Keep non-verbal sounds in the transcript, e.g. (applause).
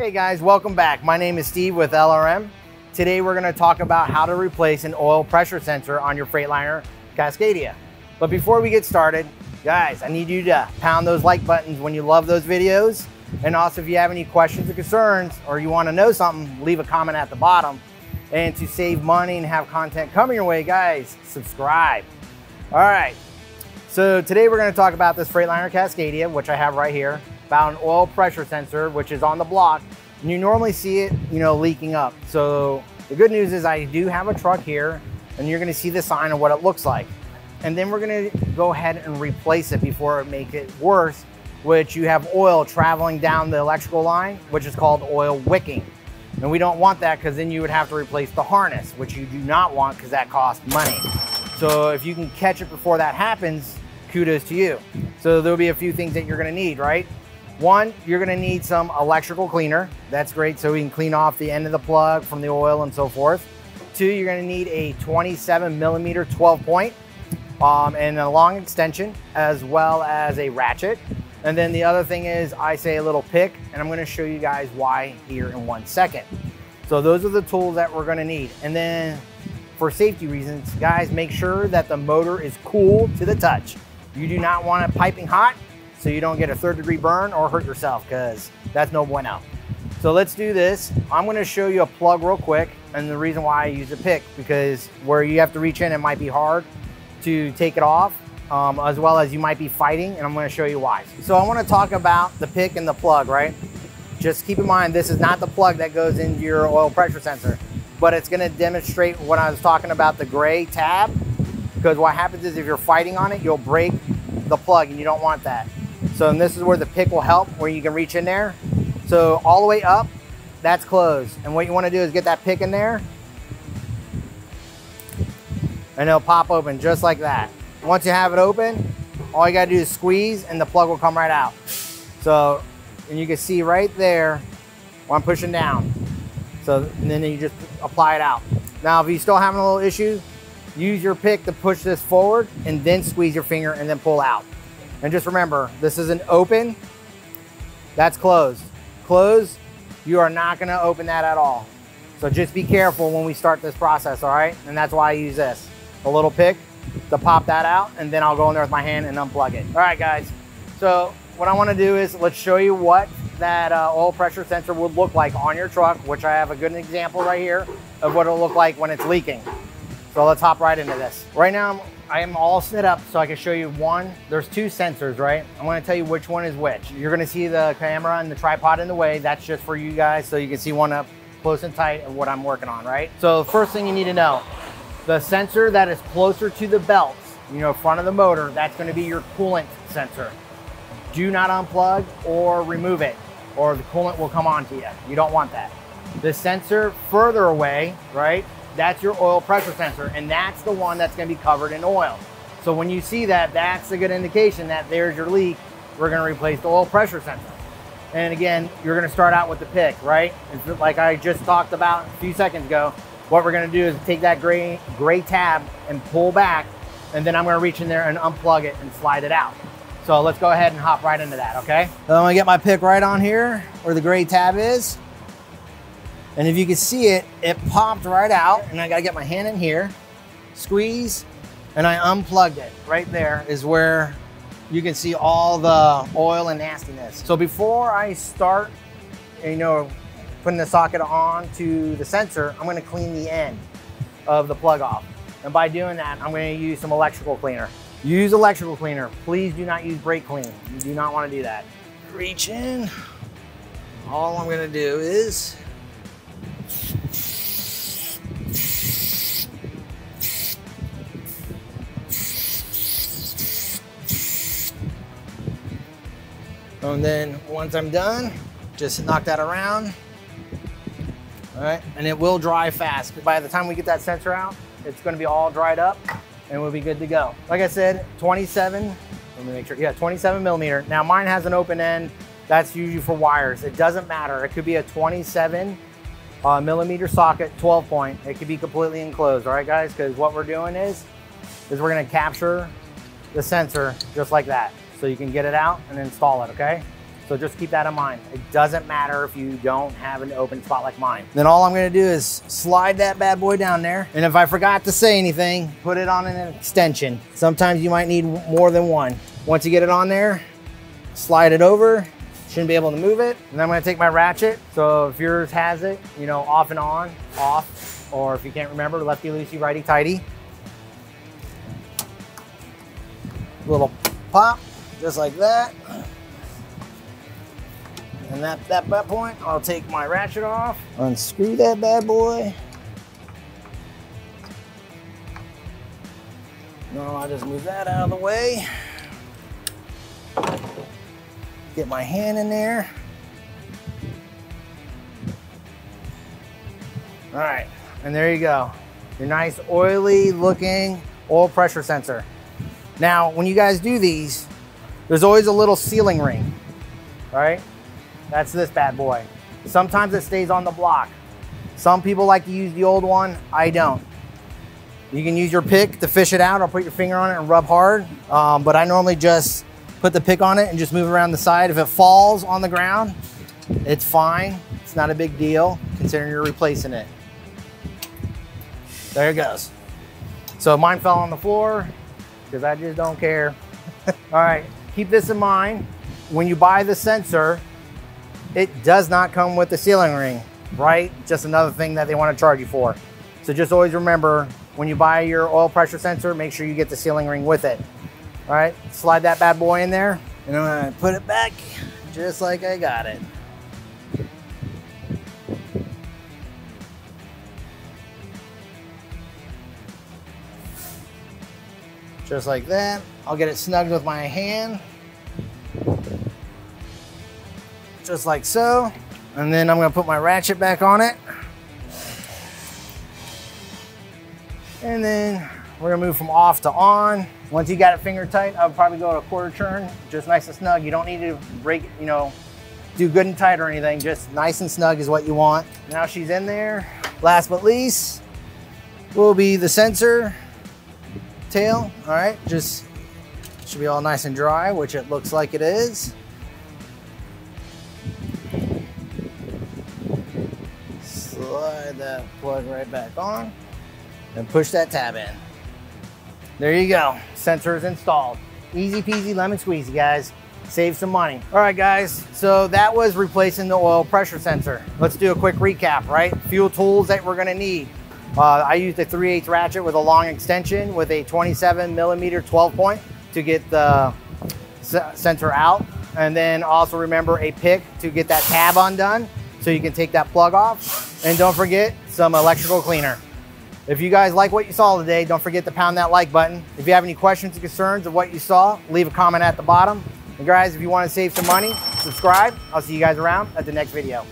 Hey guys, welcome back. My name is Steve with LRM. Today we're gonna talk about how to replace an oil pressure sensor on your Freightliner Cascadia. But before we get started, guys, I need you to pound those like buttons when you love those videos. And also if you have any questions or concerns or you wanna know something, leave a comment at the bottom. And to save money and have content coming your way, guys, subscribe. All right, so today we're gonna talk about this Freightliner Cascadia, which I have right here about an oil pressure sensor, which is on the block. And you normally see it, you know, leaking up. So the good news is I do have a truck here and you're gonna see the sign of what it looks like. And then we're gonna go ahead and replace it before it make it worse, which you have oil traveling down the electrical line, which is called oil wicking. And we don't want that because then you would have to replace the harness, which you do not want because that costs money. So if you can catch it before that happens, kudos to you. So there'll be a few things that you're gonna need, right? One, you're gonna need some electrical cleaner. That's great, so we can clean off the end of the plug from the oil and so forth. Two, you're gonna need a 27 millimeter 12 point um, and a long extension, as well as a ratchet. And then the other thing is I say a little pick, and I'm gonna show you guys why here in one second. So those are the tools that we're gonna need. And then for safety reasons, guys, make sure that the motor is cool to the touch. You do not want it piping hot so you don't get a third degree burn or hurt yourself because that's no bueno. So let's do this. I'm gonna show you a plug real quick and the reason why I use a pick because where you have to reach in, it might be hard to take it off um, as well as you might be fighting and I'm gonna show you why. So I wanna talk about the pick and the plug, right? Just keep in mind, this is not the plug that goes into your oil pressure sensor, but it's gonna demonstrate what I was talking about, the gray tab, because what happens is if you're fighting on it, you'll break the plug and you don't want that. So this is where the pick will help, where you can reach in there. So all the way up, that's closed. And what you wanna do is get that pick in there and it'll pop open just like that. Once you have it open, all you gotta do is squeeze and the plug will come right out. So, and you can see right there where I'm pushing down. So, then you just apply it out. Now, if you're still having a little issue, use your pick to push this forward and then squeeze your finger and then pull out. And just remember, this is an open, that's closed. Closed, you are not gonna open that at all. So just be careful when we start this process, all right? And that's why I use this, a little pick to pop that out, and then I'll go in there with my hand and unplug it. All right, guys. So what I wanna do is let's show you what that uh, oil pressure sensor would look like on your truck, which I have a good example right here of what it'll look like when it's leaking. So let's hop right into this. Right now, I am all set up so I can show you one. There's two sensors, right? I'm gonna tell you which one is which. You're gonna see the camera and the tripod in the way. That's just for you guys so you can see one up close and tight of what I'm working on, right? So first thing you need to know, the sensor that is closer to the belt, you know, front of the motor, that's gonna be your coolant sensor. Do not unplug or remove it or the coolant will come onto you. You don't want that. The sensor further away, right? That's your oil pressure sensor, and that's the one that's gonna be covered in oil. So when you see that, that's a good indication that there's your leak. We're gonna replace the oil pressure sensor. And again, you're gonna start out with the pick, right? It's like I just talked about a few seconds ago. What we're gonna do is take that gray, gray tab and pull back, and then I'm gonna reach in there and unplug it and slide it out. So let's go ahead and hop right into that, okay? So I'm gonna get my pick right on here where the gray tab is. And if you can see it, it popped right out and I gotta get my hand in here, squeeze, and I unplugged it. Right there is where you can see all the oil and nastiness. So before I start, you know, putting the socket on to the sensor, I'm gonna clean the end of the plug off. And by doing that, I'm gonna use some electrical cleaner. Use electrical cleaner. Please do not use brake clean. You do not wanna do that. Reach in. All I'm gonna do is And then once I'm done, just knock that around. All right, and it will dry fast. By the time we get that sensor out, it's gonna be all dried up and we'll be good to go. Like I said, 27, let me make sure, yeah, 27 millimeter. Now mine has an open end. That's usually for wires. It doesn't matter. It could be a 27 uh, millimeter socket, 12 point. It could be completely enclosed, all right guys? Because what we're doing is, is we're gonna capture the sensor just like that. So you can get it out and install it, okay? So just keep that in mind. It doesn't matter if you don't have an open spot like mine. Then all I'm gonna do is slide that bad boy down there. And if I forgot to say anything, put it on an extension. Sometimes you might need more than one. Once you get it on there, slide it over, shouldn't be able to move it. And then I'm gonna take my ratchet. So if yours has it, you know, off and on, off, or if you can't remember, lefty loosey, righty tighty. Little pop, just like that. And at that, that point, I'll take my ratchet off, unscrew that bad boy. No, I'll just move that out of the way. Get my hand in there. All right, and there you go. Your nice oily looking oil pressure sensor. Now, when you guys do these, there's always a little sealing ring, right? That's this bad boy. Sometimes it stays on the block. Some people like to use the old one. I don't. You can use your pick to fish it out or put your finger on it and rub hard. Um, but I normally just put the pick on it and just move around the side. If it falls on the ground, it's fine. It's not a big deal considering you're replacing it. There it goes. So mine fell on the floor because I just don't care. (laughs) All right, keep this in mind. When you buy the sensor, it does not come with the sealing ring, right? Just another thing that they want to charge you for. So just always remember when you buy your oil pressure sensor, make sure you get the sealing ring with it. All right, slide that bad boy in there and I'm gonna put it back just like I got it. Just like that. I'll get it snugged with my hand. just like so. And then I'm gonna put my ratchet back on it. And then we're gonna move from off to on. Once you got it finger tight, I would probably go to a quarter turn, just nice and snug. You don't need to break, you know, do good and tight or anything, just nice and snug is what you want. Now she's in there. Last but least will be the sensor tail. All right, just should be all nice and dry, which it looks like it is. slide that plug right back on and push that tab in. There you go. Sensor is installed. Easy peasy lemon squeezy, guys. Save some money. All right, guys. So that was replacing the oil pressure sensor. Let's do a quick recap, right? Fuel tools that we're gonna need. Uh, I used a 3 8 ratchet with a long extension with a 27 millimeter 12 point to get the center out. And then also remember a pick to get that tab undone so you can take that plug off. And don't forget some electrical cleaner. If you guys like what you saw today, don't forget to pound that like button. If you have any questions or concerns of what you saw, leave a comment at the bottom. And guys, if you want to save some money, subscribe. I'll see you guys around at the next video.